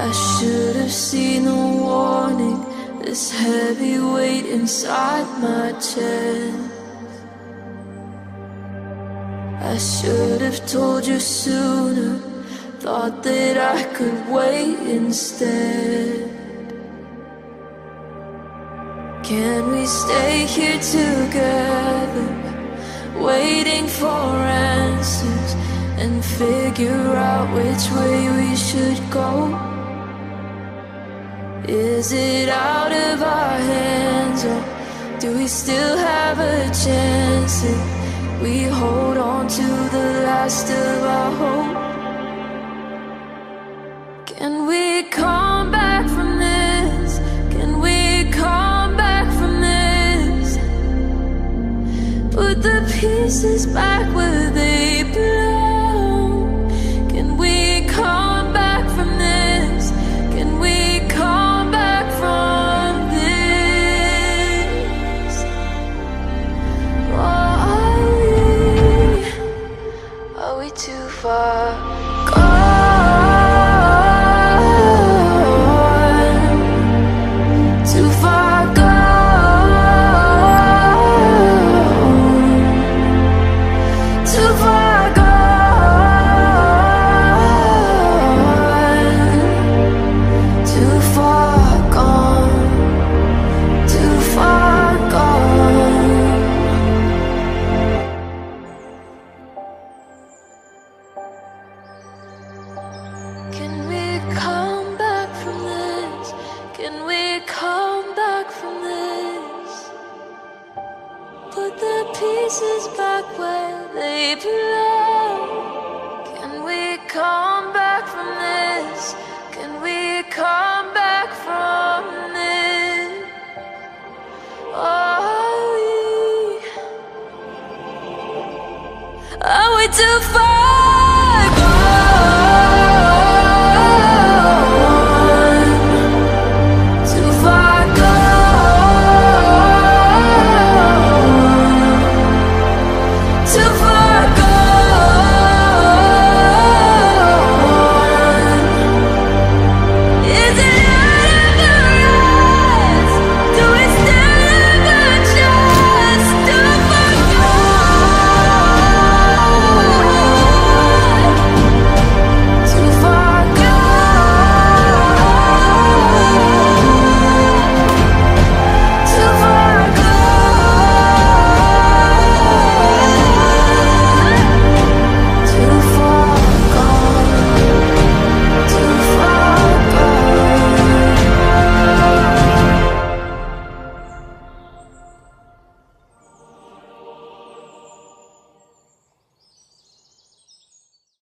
I should have seen the warning This heavy weight inside my chest. I should have told you sooner Thought that I could wait instead. Can we stay here together Waiting for answers And figure out which way we should go Is it out of our hands Or do we still have a chance If we hold on to the last of our hope Can we come back from this? Can we come back from this? Put the pieces back where Put the pieces back where they belong. Can we come back from this? Can we come back from this? Are we? Are we too far?